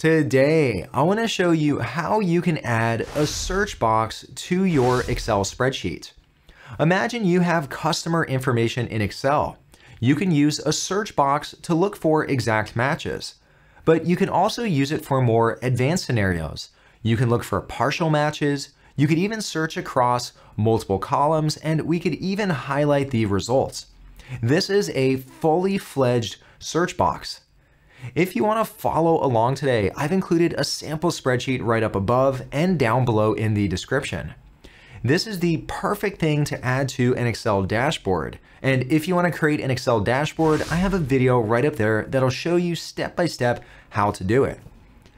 Today, I want to show you how you can add a search box to your Excel spreadsheet. Imagine you have customer information in Excel. You can use a search box to look for exact matches, but you can also use it for more advanced scenarios. You can look for partial matches, you could even search across multiple columns, and we could even highlight the results. This is a fully fledged search box. If you want to follow along today, I've included a sample spreadsheet right up above and down below in the description. This is the perfect thing to add to an Excel dashboard. And if you want to create an Excel dashboard, I have a video right up there that'll show you step by step how to do it.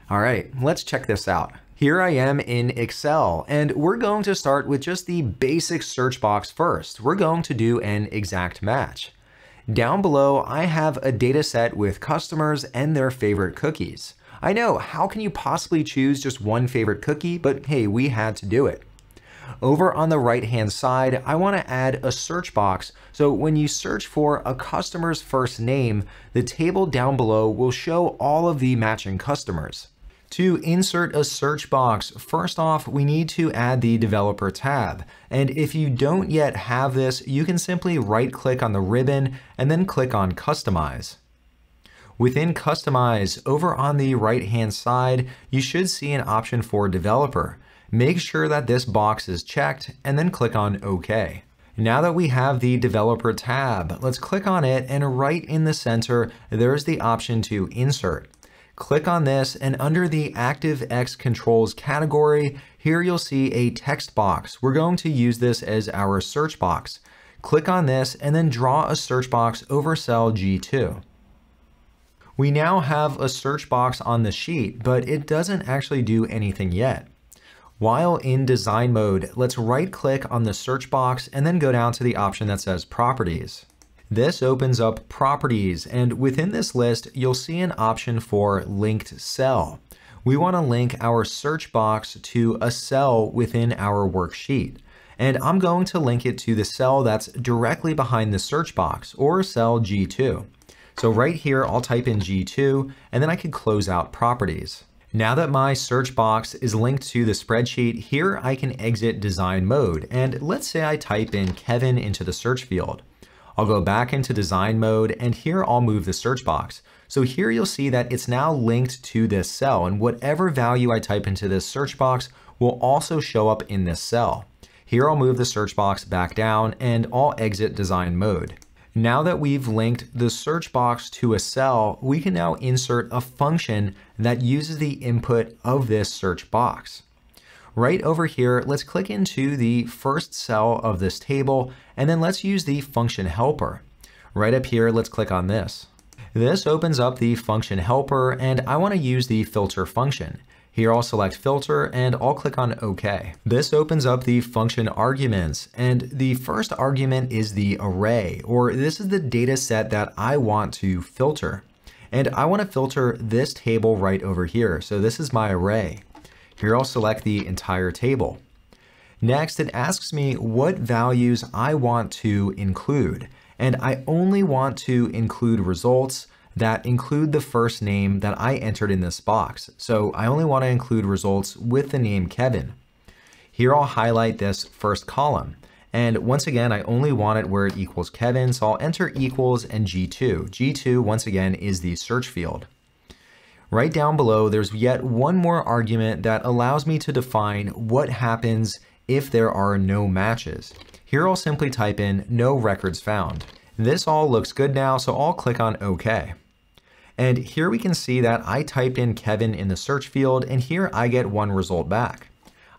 All right, let's check this out. Here I am in Excel, and we're going to start with just the basic search box first. We're going to do an exact match. Down below, I have a data set with customers and their favorite cookies. I know, how can you possibly choose just one favorite cookie? But hey, we had to do it. Over on the right hand side, I want to add a search box. So when you search for a customer's first name, the table down below will show all of the matching customers. To insert a search box, first off, we need to add the developer tab. And if you don't yet have this, you can simply right click on the ribbon and then click on customize. Within customize, over on the right hand side, you should see an option for developer. Make sure that this box is checked and then click on OK. Now that we have the developer tab, let's click on it and right in the center, there's the option to insert. Click on this and under the ActiveX Controls category, here you'll see a text box. We're going to use this as our search box. Click on this and then draw a search box over cell G2. We now have a search box on the sheet, but it doesn't actually do anything yet. While in design mode, let's right click on the search box and then go down to the option that says properties. This opens up properties and within this list, you'll see an option for linked cell. We want to link our search box to a cell within our worksheet. And I'm going to link it to the cell that's directly behind the search box or cell G2. So right here, I'll type in G2 and then I can close out properties. Now that my search box is linked to the spreadsheet, here I can exit design mode. And let's say I type in Kevin into the search field. I'll go back into design mode and here I'll move the search box. So here you'll see that it's now linked to this cell and whatever value I type into this search box will also show up in this cell. Here I'll move the search box back down and I'll exit design mode. Now that we've linked the search box to a cell, we can now insert a function that uses the input of this search box. Right over here, let's click into the first cell of this table, and then let's use the function helper. Right up here, let's click on this. This opens up the function helper, and I want to use the filter function. Here I'll select filter and I'll click on OK. This opens up the function arguments and the first argument is the array or this is the data set that I want to filter. And I want to filter this table right over here. So this is my array. Here I'll select the entire table. Next, it asks me what values I want to include, and I only want to include results that include the first name that I entered in this box. So I only want to include results with the name Kevin. Here I'll highlight this first column. And once again, I only want it where it equals Kevin, so I'll enter equals and G2. G2, once again, is the search field. Right down below, there's yet one more argument that allows me to define what happens if there are no matches. Here I'll simply type in no records found. This all looks good now, so I'll click on OK. And here we can see that I typed in Kevin in the search field, and here I get one result back.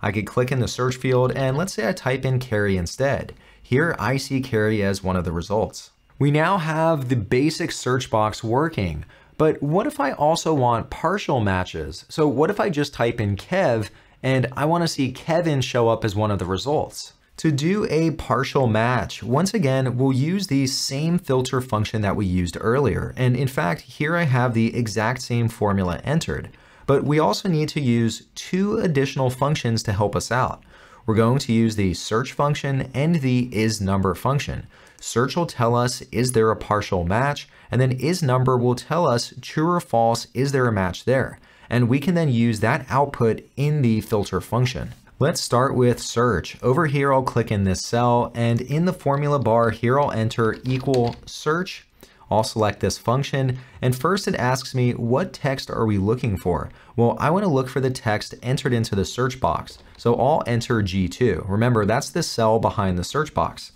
I could click in the search field, and let's say I type in Kerry instead. Here I see Kerry as one of the results. We now have the basic search box working, but what if I also want partial matches? So what if I just type in Kev and I want to see Kevin show up as one of the results? To do a partial match, once again, we'll use the same filter function that we used earlier. And in fact, here I have the exact same formula entered. But we also need to use two additional functions to help us out. We're going to use the search function and the isNumber function. Search will tell us, is there a partial match? And then isNumber will tell us, true or false, is there a match there? and we can then use that output in the filter function. Let's start with search. Over here, I'll click in this cell and in the formula bar here, I'll enter equal search. I'll select this function and first it asks me what text are we looking for? Well, I want to look for the text entered into the search box. So I'll enter G2. Remember, that's the cell behind the search box.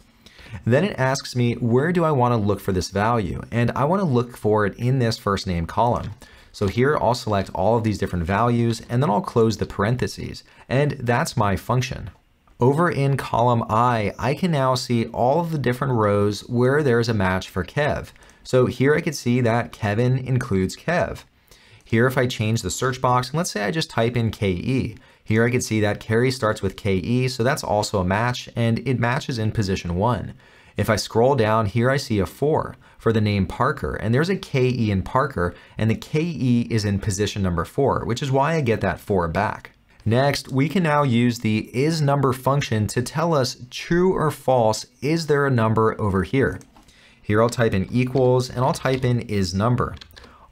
Then it asks me, where do I want to look for this value? And I want to look for it in this first name column. So here I'll select all of these different values and then I'll close the parentheses. And that's my function. Over in column I, I can now see all of the different rows where there's a match for Kev. So here I can see that Kevin includes Kev. Here if I change the search box, and let's say I just type in KE, here I can see that Kerry starts with KE, so that's also a match, and it matches in position 1. If I scroll down, here I see a 4 for the name Parker, and there's a KE in Parker, and the KE is in position number 4, which is why I get that 4 back. Next, we can now use the isNumber function to tell us true or false, is there a number over here? Here I'll type in equals, and I'll type in isNumber.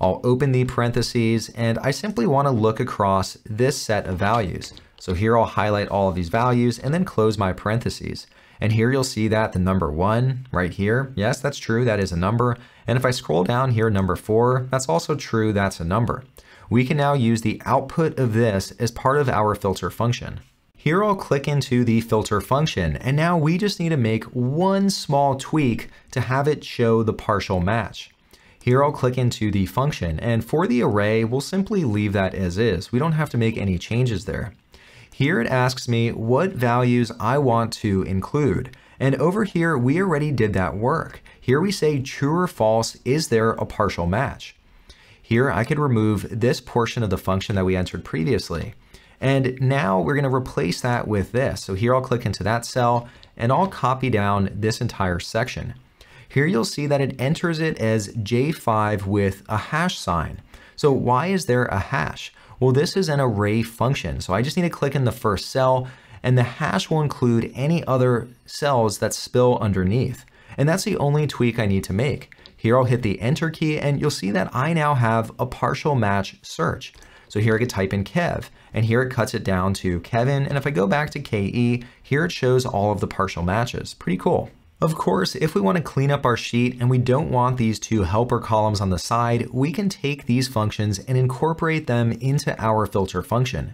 I'll open the parentheses, and I simply want to look across this set of values. So here I'll highlight all of these values and then close my parentheses. And here you'll see that the number one right here, yes, that's true, that is a number. And if I scroll down here, number four, that's also true, that's a number. We can now use the output of this as part of our filter function. Here I'll click into the filter function, and now we just need to make one small tweak to have it show the partial match. Here I'll click into the function, and for the array, we'll simply leave that as is. We don't have to make any changes there. Here it asks me what values I want to include. And over here, we already did that work. Here we say true or false, is there a partial match? Here I could remove this portion of the function that we entered previously. And now we're gonna replace that with this. So here I'll click into that cell and I'll copy down this entire section. Here you'll see that it enters it as J5 with a hash sign. So why is there a hash? Well, this is an array function. So I just need to click in the first cell and the hash will include any other cells that spill underneath. And that's the only tweak I need to make. Here I'll hit the enter key and you'll see that I now have a partial match search. So here I could type in Kev and here it cuts it down to Kevin. And if I go back to KE, here it shows all of the partial matches. Pretty cool. Of course, if we want to clean up our sheet and we don't want these two helper columns on the side, we can take these functions and incorporate them into our filter function.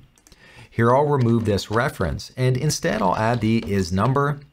Here I'll remove this reference and instead I'll add the isNumber,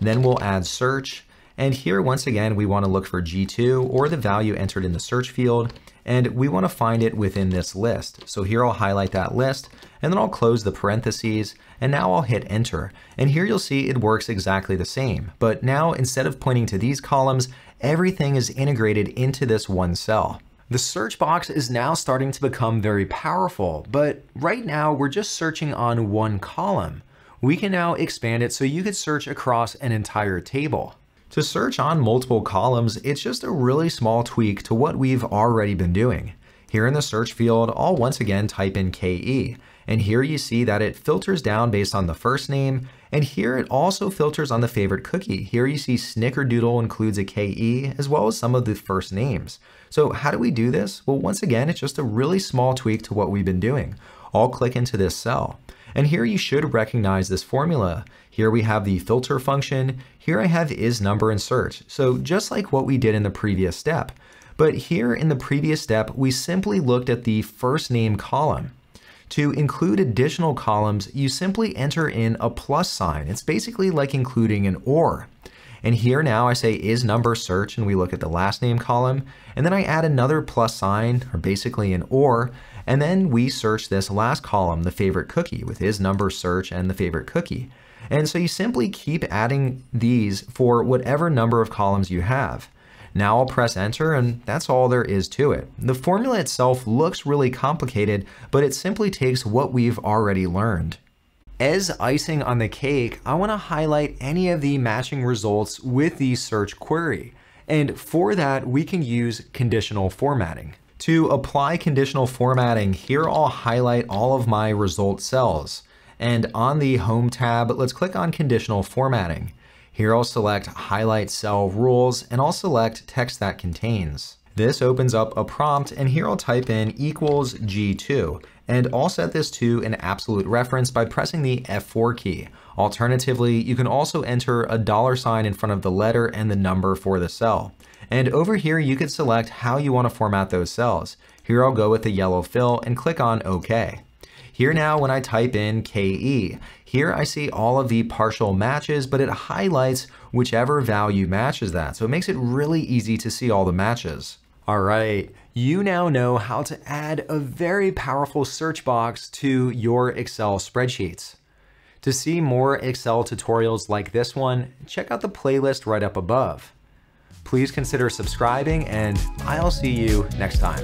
then we'll add search, and here once again we want to look for G2 or the value entered in the search field, and we want to find it within this list. So here I'll highlight that list and then I'll close the parentheses and now I'll hit enter. And here you'll see it works exactly the same. But now instead of pointing to these columns, everything is integrated into this one cell. The search box is now starting to become very powerful, but right now we're just searching on one column. We can now expand it so you could search across an entire table. To search on multiple columns, it's just a really small tweak to what we've already been doing. Here in the search field, I'll once again type in KE, and here you see that it filters down based on the first name, and here it also filters on the favorite cookie. Here you see Snickerdoodle includes a KE, as well as some of the first names. So how do we do this? Well, once again, it's just a really small tweak to what we've been doing. I'll click into this cell. And here you should recognize this formula. Here we have the filter function. Here I have isNumber and search. So just like what we did in the previous step. But here in the previous step, we simply looked at the first name column. To include additional columns, you simply enter in a plus sign. It's basically like including an OR. And here now I say is number search and we look at the last name column and then I add another plus sign or basically an OR and then we search this last column, the favorite cookie, with is number search and the favorite cookie. And so you simply keep adding these for whatever number of columns you have. Now I'll press enter and that's all there is to it. The formula itself looks really complicated, but it simply takes what we've already learned. As icing on the cake, I want to highlight any of the matching results with the search query. And for that, we can use conditional formatting. To apply conditional formatting, here I'll highlight all of my result cells. And on the Home tab, let's click on Conditional Formatting. Here I'll select Highlight Cell Rules, and I'll select Text That Contains. This opens up a prompt and here I'll type in equals G2 and I'll set this to an absolute reference by pressing the F4 key. Alternatively, you can also enter a dollar sign in front of the letter and the number for the cell. And over here, you can select how you want to format those cells. Here I'll go with the yellow fill and click on OK. Here now, when I type in KE, here I see all of the partial matches, but it highlights whichever value matches that. So it makes it really easy to see all the matches. All right, you now know how to add a very powerful search box to your Excel spreadsheets. To see more Excel tutorials like this one, check out the playlist right up above. Please consider subscribing and I'll see you next time.